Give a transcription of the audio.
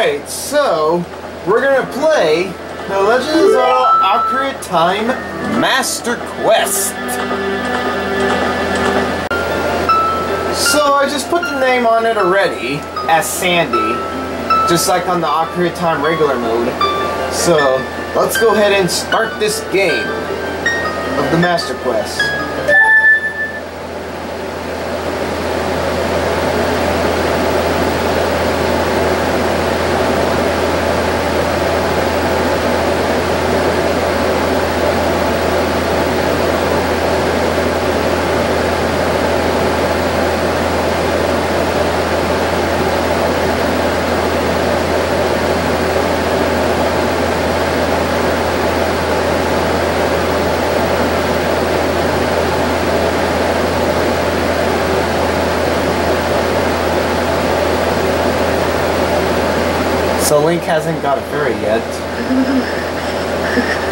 Alright, so we're gonna play The Legend of Zelda Ocarina Time Master Quest. So I just put the name on it already as Sandy, just like on the Ocarina Time regular mode. So let's go ahead and start this game of the Master Quest. So Link hasn't got a fairy yet.